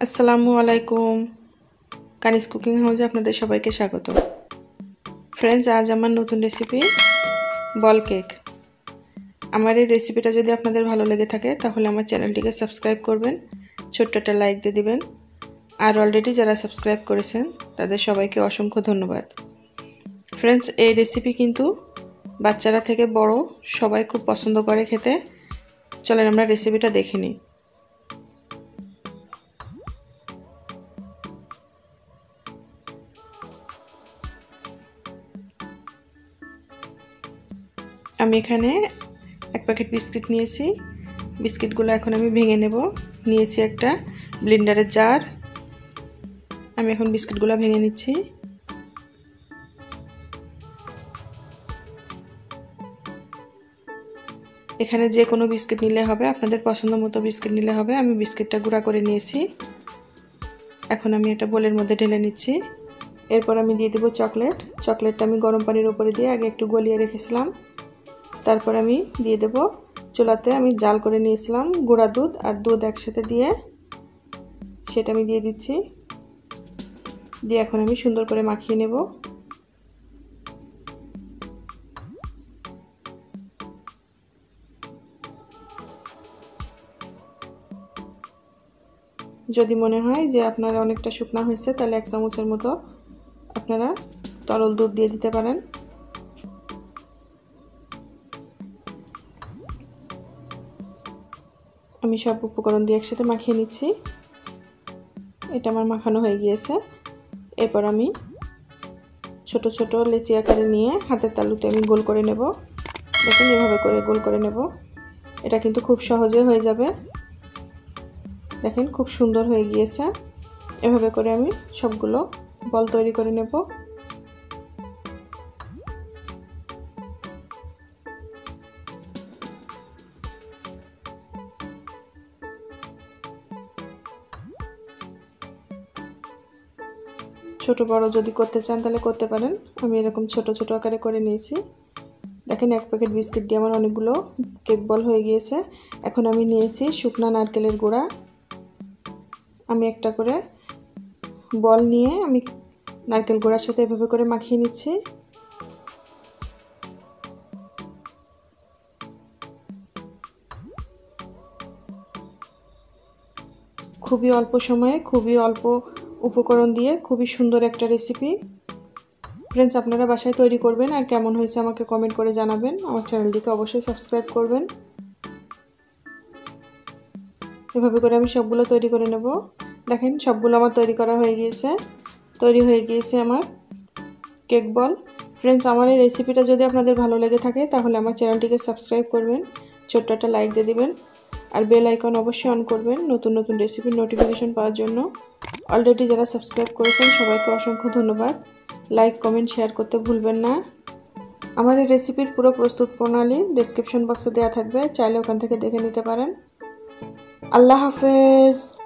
আসসালামু আলাইকুম। কানিস কুকিং হাউসে আপনাদের সবাইকে স্বাগত। ফ্রেন্ডস আজ আমার নতুন রেসিপি বল কেক। আমার এই রেসিপিটা যদি আপনাদের ভালো লেগে থাকে, তাহলে আমার চ্যানেলটিকে সাবস্ক্রাইব করবেন, ছোট্ট একটা লাইক দিয়ে দিবেন। আর অলরেডি যারা সাবস্ক্রাইব করেছেন, তাদের সবাইকে অসংখ্য ধন্যবাদ। ফ্রেন্ডস এই রেসিপি কিন্তু বাচ্চারা থেকে বড় সবাই খুব পছন্দ করে খেতে। চলেন আমরা রেসিপিটা দেখে নিই। আমি এখানে এক প্যাকেট বিস্কিট নিয়েছি। বিস্কিটগুলো এখন আমি ভেঙে নেব। নিয়েছি একটা ব্লেন্ডারের জার আমি এখন বিস্কিটগুলো ভেঙে নিচ্ছি। এখানে যে কোনো বিস্কিট নিলে হবে, আপনাদের পছন্দ মতো বিস্কিট নিলে হবে। আমি বিস্কিটটা গুঁড়া করে নিয়েছি। এখন আমি এটা বোলের মধ্যে ঢেলে নিচ্ছি। এরপর আমি দিয়ে দেবো চকলেট চকলেটটা আমি গরম পানির উপরে দিয়ে আগে একটু গলিয়ে রেখেছিলাম। তারপর আমি দিয়ে দেব চুলাতে, আমি জাল করে নিয়েছিলাম গুঁড়া দুধ আর দুধ একসাথে দিয়ে সেটা আমি দিয়ে দিচ্ছি। দিয়ে এখন আমি সুন্দর করে মাখিয়ে নেব। যদি মনে হয় যে আপনারা অনেকটা শুকনা হয়েছে, তাহলে এক চামচের মতো আপনারা তরল দুধ দিয়ে দিতে পারেন। আমি সব উপকরণ দিয়ে একসাথে মাখিয়ে নিচ্ছি। এটা আমার মাখানো হয়ে গিয়েছে। এরপর আমি ছোট ছোট লেচি আকারে নিয়ে হাতের তালুতে আমি গোল করে নেব। দেখুন এভাবে করে গোল করে নেব। এটা কিন্তু খুব সহজে হয়ে যাবে। দেখেন খুব সুন্দর হয়ে গিয়েছে। এভাবে করে আমি সবগুলো বল তৈরি করে নেব। ছোট বড় যদি করতে চান তাহলে করতে পারেন। আমি এরকম ছোট ছোট আকারে করে নিয়েছি। দেখেন এক প্যাকেট বিস্কিট দিয়ে আমার অনেকগুলো কেক বল হয়ে গিয়েছে। এখন আমি নিয়েছি শুকনা নারকেলের গুঁড়া। আমি একটা করে বল নিয়ে আমি নারকেল গুঁড়ার সাথে এভাবে করে মাখিয়ে নিচ্ছি। খুবই অল্প সময়ে, খুবই অল্প উপকরণ দিয়ে খুবই সুন্দর একটা রেসিপি ফ্রেন্ডস আপনারা বাসায় তৈরি করবেন আর কেমন হয়েছে আমাকে কমেন্ট করে জানাবেন। আমার চ্যানেলটিকে অবশ্যই সাবস্ক্রাইব করবেন। এভাবে করে আমি সবগুলো তৈরি করে নেব। দেখেন, সবগুলো আমার তৈরি করা হয়ে গিয়েছে। তৈরি হয়ে গিয়েছে আমার কেক বল ফ্রেন্ডস আমার এই রেসিপিটা যদি আপনাদের ভালো লেগে থাকে, তাহলে আমার চ্যানেলটিকে সাবস্ক্রাইব করবেন, ছোট্ট একটা লাইক দিয়ে দেবেন, আর বেল আইকন অবশ্যই অন করবেন, নতুন নতুন রেসিপির নোটিফিকেশন পাওয়ার জন্য। অলরেডি যারা সাবস্ক্রাইব করেছেন, সবাইকে অসংখ্য ধন্যবাদ। লাইক কমেন্ট শেয়ার করতে ভুলবেন না। আমার এই রেসিপির পুরো প্রস্তুত প্রণালী ডিসক্রিপশন বক্সে দেওয়া থাকবে। চাইলে ওখান থেকে দেখে নিতে পারেন। আল্লাহ হাফেজ।